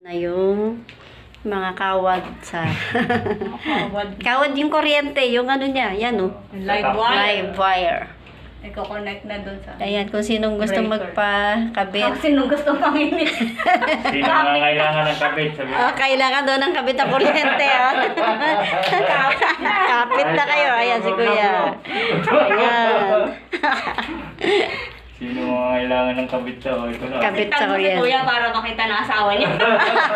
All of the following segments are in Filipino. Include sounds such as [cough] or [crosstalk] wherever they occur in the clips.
na yung mga kawad sa... Kawad. [laughs] kawad yung kuryente, yung ano niya, yan o. Live wire. Live wire. Iko-connect na doon sa... Ayan, kung sinong gusto Breaker. magpakabit. Kasi nung gusto panginit. Sino nga kailangan ng kabit? Sabi Oh, kailangan doon ng kabit ng kuryente, oh. [laughs] Kapit na kayo. Ayan, si kuya. Ayan. [laughs] Sino nga kailangan ng kabit sa o ito na. Kabit sa Tag mo si kuya para makita na asawa niya.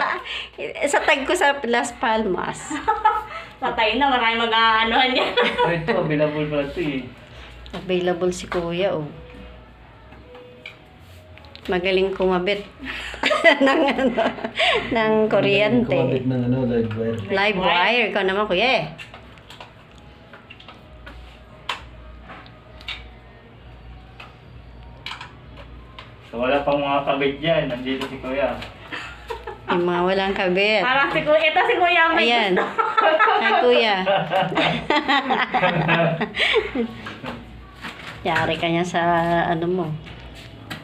[laughs] sa tag ko sa Las Palmas. [laughs] Patay na, maraming mag-aanuhan niya. Oh, ito, available pala ito eh. Available si kuya, oh. Magaling kumabit [laughs] ng ano, ng kuryente. Kumabit ng ano, live wire. Live wire. Ikaw naman, kuya eh. So wala pang mga kabit dyan. Nandito si Kuya. Yung mga walang kabit. Parang si kuya, ito si kuya may Ayan. Ay, kuya. [laughs] Yari ka niya sa ano mo.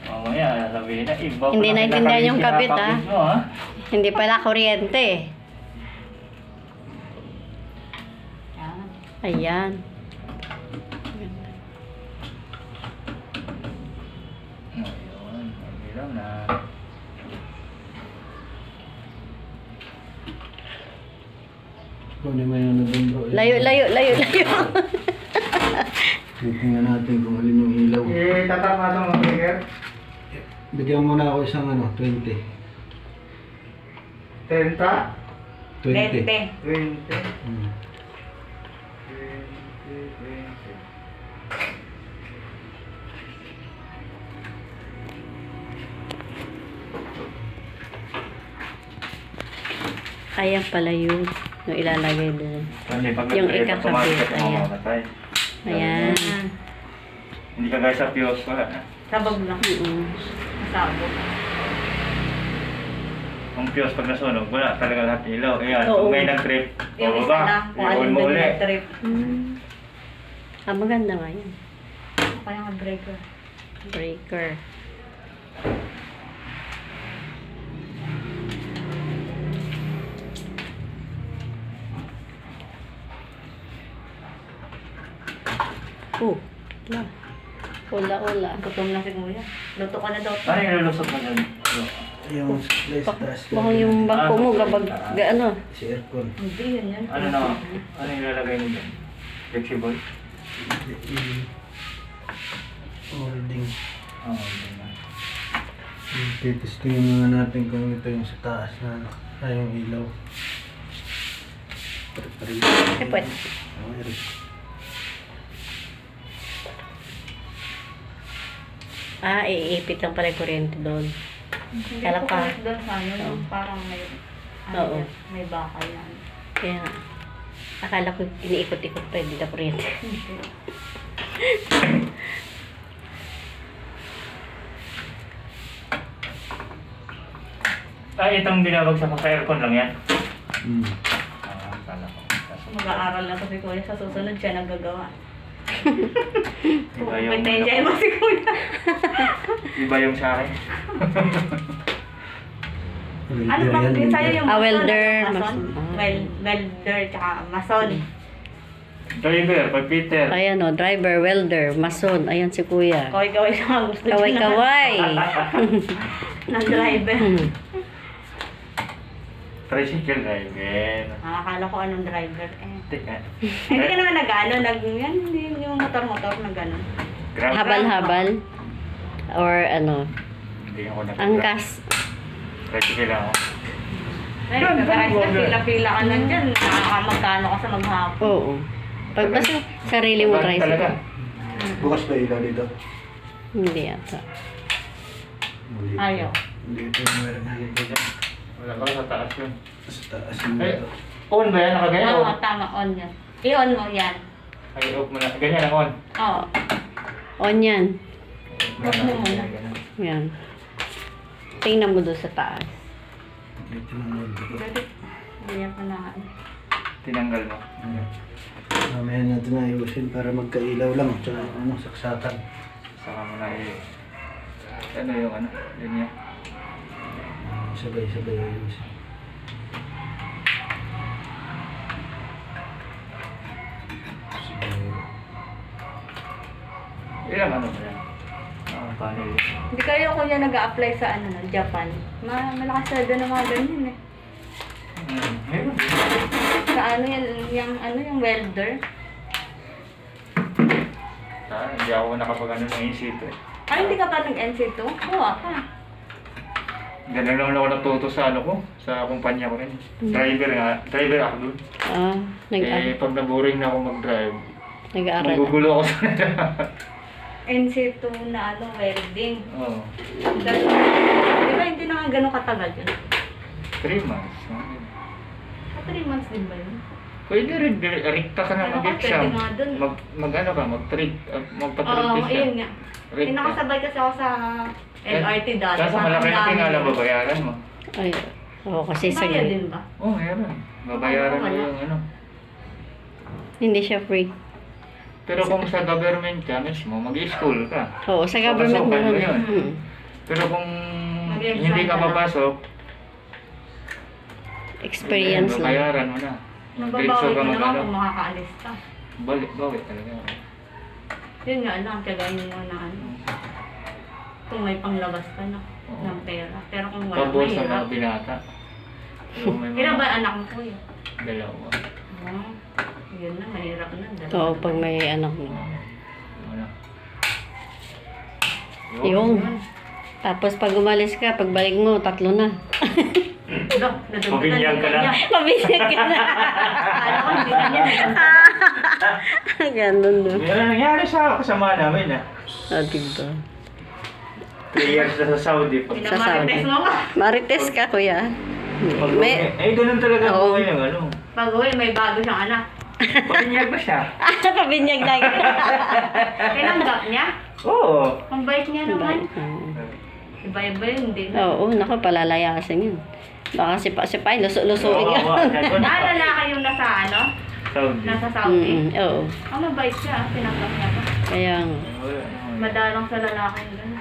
Mamaya, sabihin na, iba Hindi pala naintindihan yung kabit, kinakabit ah. mo, ha? Hindi pala kuryente. Ayan. Na. Kunin mo yung ano dun bro. Layo, layo, layo, layo. [laughs] Titingnan natin kung alin yung ilaw. Eh, tatama ito mga breaker. Bigyan mo na ako isang ano, 20. 30? 20. Tete. 20. Hmm. 20, 20. Ayan pala yun. Yung ilalagay doon. Pag Yung ikakabit, ayan. Ayan. Hindi ka guys sa fuse wala na. Sabog lang. Mm-mm. Sabog. Ang fuse pag nasunog, wala talaga lahat ng ilaw. Ayan, Oo. kung may nag-trip, kung i-on alin mo doon uli. yung trip. Mm. Ah, maganda nga yun. Kaya nga breaker. Breaker. Oh, wala. Wala, wala. Gutom na si kuya. Luto ka na daw. Ano yung lulusot mo dyan? Yung place Bak taas ko. baka yung bangko mo, gabag, ga, ano. Si aircon. Hindi, yun yan. Ano na? Ano yung ilalagay mo dyan? Flexible? Holding. Oo, oh, na. Titestingin muna natin kung ito yung sa taas na ano. Ay, yung ilaw. Eh, pwede. Okay. Ah, iipit lang pala yung kuryente doon. Hindi Kala ko pa. connect doon sa ano, yung parang may, ano Oo. yan, may bakal yan. Kaya nga. Akala ko iniikot-ikot pa yung dito kuryente. Ay, [laughs] itong binabagsak mo sa aircon lang yan? Hmm. Ah, kala ko. Mag-aaral na to si kuya. Sa susunod siya nagagawa. Iba yung, Pwede mo si kuya. iba yung sa akin. Ano bang din sa'yo yung Ah, mason? welder, Mason? mason. Ah. Well, welder, tsaka mason. Driver, pag Peter. Ayan o, driver, welder, mason. Ayan si kuya. Kaway-kaway siya. Kaway-kaway. [laughs] na- driver. [laughs] Tricycle driver. Ah, akala ko anong driver eh. Teka. Hindi ka naman nag-ano, nag, yan, hindi yung motor-motor na gano'n. Grab. Habal-habal. Or ano, Hindi ako nag angkas. Tricycle ako. Ay, Yan, kakaras yan. pila-pila ka lang dyan. Nakakamagkano ka sa maghapon. Oo. Pag basta sarili mo Talaga. tricycle. Bukas ba ilaw dito? Hindi yata. Hindi. Ayaw. Hindi ito yung meron na. Wala ka sa taas yun. Sa taas yung Ay, ito. on ba yan? Nakaganyan Oo, on? tama, on yan. I-on mo yan. Ay, off mo na. Ganyan ang on. Oo. On yan. Off mo muna. Yan. Tingnan mo doon sa taas. Dito lang yun. Pwede. Hindi pa na. Tinanggal mo. Mamaya natin ayusin para magkailaw lang. Tsaka ano, saksakan. Saka mo na i... Ano yung ano? Yun yan. Sabay-sabay. Siguro. Ilang ano ba yan? Ang panel. Hindi kayo kuya nag apply sa ano na, Japan. Ma malakas sweldo ng mga ganyan eh. Hmm. Meron. Sa ano yan, yung ano yung welder. Ah, hindi ako nakapag ano ng insito eh. Ay, hindi ka pa nag-NC2? Kuha ka. Ganun lang ako natuto sa ano ko, sa kumpanya ko rin. Driver nga, driver ako dun. Ah, nag Eh, pag naboring na ako mag-drive, nag-aaral. magugulo ako sa [laughs] NC2 na ano, welding. Oo. Dahil, di ba hindi naman ganun katagal yun? Three months. ganun. Sa 3 months din ba yun? Pwede rin, dir- rekta ka na Ano ka, mag-exam. pwede nga dun. Mag, mag ano ka, mag-treat, uh, magpa-treat Oo, ka. ayun nga. Rekta. Pinakasabay kasi ako sa LRT dati. Kaso malaki na dami tingala, yun. babayaran mo. Ay, oo, kasi sa Bayad din ba? Oo, oh, meron. Babayaran mo Wala. yung ano. Hindi siya free. Pero kung sa government ka mismo, mag-school ka. Oo, sa government Papasukan mo yun. Hmm. Pero kung Mag-exam hindi ka ka papasok, Experience lang. babayaran mo na. Mababawi ka naman kung makakaalis ka. Balik, bawi talaga. Yun nga lang, kagayin mo na ano. Kung may panglabas ka na Oo. ng pera. Pero kung wala, Pabor sa mahirap. mga binata. Pero may Kailan ba mga anak mo kuya? dalawa. Wow. Yun na, mahirap na. Dalawa Oo, na. pag may anak mo. Ano? Yung. Tapos pag umalis ka, pagbalik mo, tatlo na. Nadugtong Pabinyag ka na. Mabisig ka na. Akala ko hindi na niya naganda. Ganun no. Meron nangyari sa kasama namin ah. Ah, diba? Three years na sa Saudi. Pag, Pinamarites mo ka. Marites ka, kuya. pag May, eh, ganun talaga Oo. buhay ng ano. Pag uwi, may bago siyang anak. Pabinyag ba siya? [laughs] pabinyag na. Tinanggap [laughs] niya. Oo. Ang bait niya naman. Iba-iba yun, hindi. Oo, naku, palalayasin yun. Baka sipa-sipay, luso-lusoin Oo, oo, ka. ganun. Ah, lalaki yung nasa ano? Saudi. Nasa Saudi. Mm, oo. Ang mabait siya, tinanggap niya ka. Kaya nga. Wala. Madalang sa lalaki yung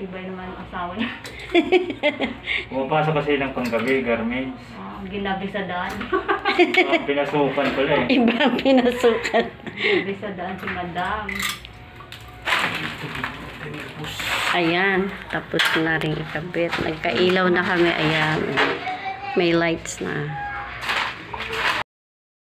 Iba naman ang asawa niya. [laughs] Pumapasok kasi ng panggabi, garments. Ah, ginabi sa daan. Ah, pinasukan pala eh. Ibang pinasukan. ginabi sa daan si madam. Ayan, tapos na rin ikabit. Nagkailaw na kami, ayan. May lights na.